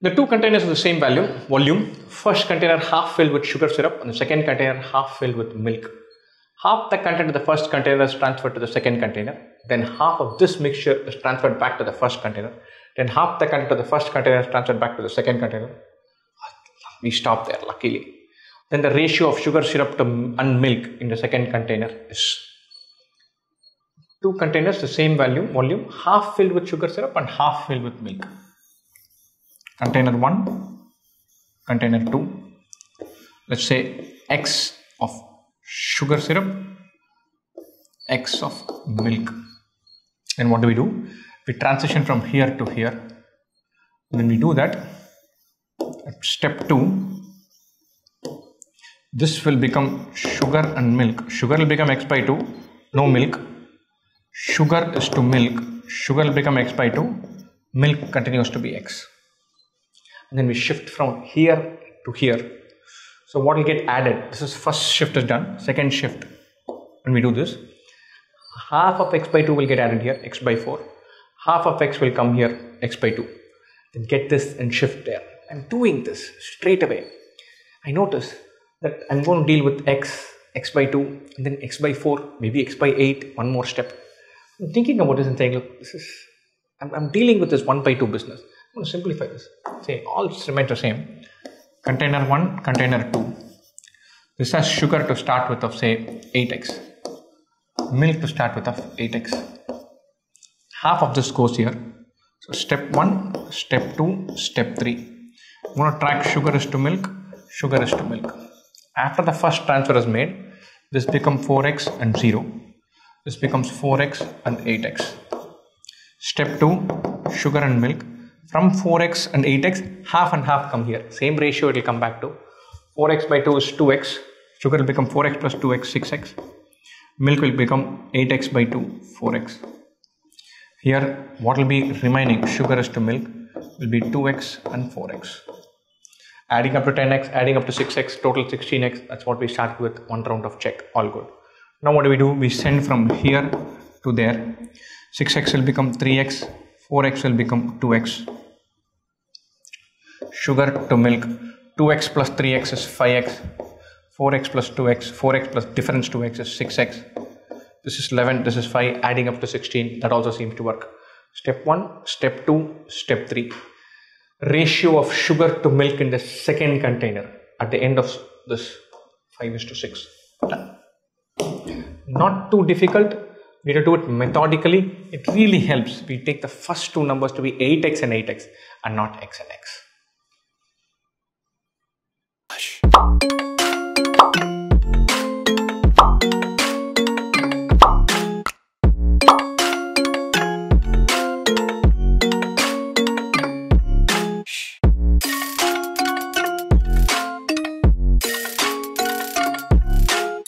The two containers of the same value, volume. First container half filled with sugar syrup and the second container half filled with milk. Half the content of the first container is transferred to the second container. Then half of this mixture is transferred back to the first container. Then half the content of the first container is transferred back to the second container. We stop there, luckily. Then the ratio of sugar syrup to and milk in the second container is two containers, the same value, volume, half filled with sugar syrup and half filled with milk. Container 1, container 2, let's say x of sugar syrup, x of milk. Then what do we do? We transition from here to here. When we do that, at step 2, this will become sugar and milk. Sugar will become x by 2, no milk. Sugar is to milk. Sugar will become x by 2, milk continues to be x. And then we shift from here to here. So what will get added? This is first shift is done. Second shift, when we do this, half of x by 2 will get added here, x by 4. Half of x will come here, x by 2. Then get this and shift there. I'm doing this straight away. I notice that I'm going to deal with x, x by 2, and then x by 4, maybe x by 8, one more step. I'm thinking about this and saying, look, this is, I'm, I'm dealing with this 1 by 2 business. Going to simplify this. Say, all remains the same. Container 1, container 2. This has sugar to start with of say 8x. Milk to start with of 8x. Half of this goes here. So step 1, step 2, step 3. I'm going to track sugar is to milk, sugar is to milk. After the first transfer is made, this becomes 4x and 0. This becomes 4x and 8x. Step 2, sugar and milk. From 4x and 8x, half and half come here. Same ratio it will come back to. 4x by 2 is 2x. Sugar will become 4x plus 2x, 6x. Milk will become 8x by 2, 4x. Here, what will be remaining, sugar is to milk, will be 2x and 4x. Adding up to 10x, adding up to 6x, total 16x. That's what we start with. One round of check, all good. Now what do we do? We send from here to there. 6x will become 3x, 4x will become 2x. Sugar to milk, 2x plus 3x is 5x, 4x plus 2x, 4x plus difference 2x is 6x. This is 11, this is 5, adding up to 16. That also seems to work. Step 1, step 2, step 3. Ratio of sugar to milk in the second container at the end of this 5 is to 6. Done. Not too difficult. We have to do it methodically. It really helps. We take the first two numbers to be 8x and 8x and not x and x.